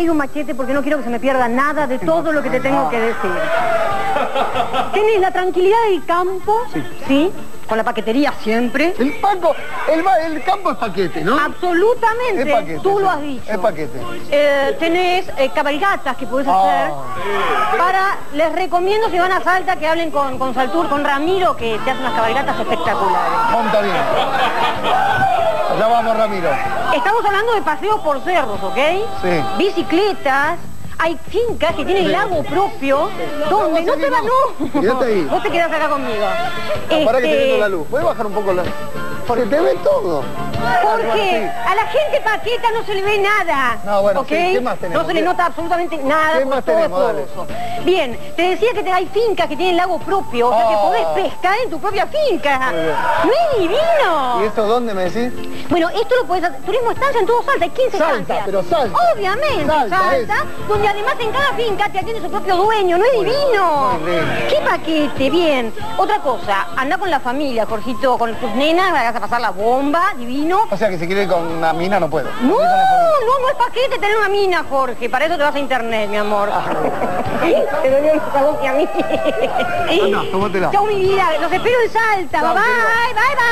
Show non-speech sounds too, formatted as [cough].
Hay un machete porque no quiero que se me pierda nada de todo lo que te tengo que decir. Tenés la tranquilidad del campo, sí, con la paquetería siempre. El paco, el, campo es paquete, ¿no? Absolutamente, Es paquete. tú lo has dicho. Es paquete. Eh, tenés eh, cabalgatas que podés hacer. Ah. Para, les recomiendo si van a Salta que hablen con, con Saltur, con Ramiro, que te hace unas cabalgatas espectaculares. Monta bien. Allá vamos, Ramiro. Estamos hablando de paseos por cerros, ¿ok? Sí. Bicicletas, hay fincas que tienen lago propio, donde no te van, no. Quédate ahí. [laughs] Vos te quedás acá conmigo. Para que Este, te viendo la luz. ¿Puedes bajar un poco la Porque te ve todo. Jorge, a la gente paqueta no se le ve nada. No, bueno, ¿qué más tenemos? No se le ¿Qué- nota absolutamente nada. qué porque más todo tenemos? es. Bien, te decía que te- hay fincas que tienen lago propio, o sea que Ah. podés pescar en tu propia finca. ¿No es divino? ¿Y esto dónde me decís? Bueno, esto lo puedes hacer. Turismo estancia en todo Salta, hay 15 Salta, estancias. pero Salta. Obviamente, Salta, Salta, donde además en cada finca te atiende su propio dueño, ¿no es divino? ¿Qué paquete? Bien. Otra cosa, anda con la familia, Jorgito, con tus nenas, vas a pasar la bomba, divino. O sea que si quiere ir con una mina no puedo. No, no, no es paquete tener una mina, Jorge. Para eso te vas a internet, mi amor. [laughs] te dolió más a mí. Tómatela. Chau, mi vida. Los espero en Salta. Chau, bye, bye, bye.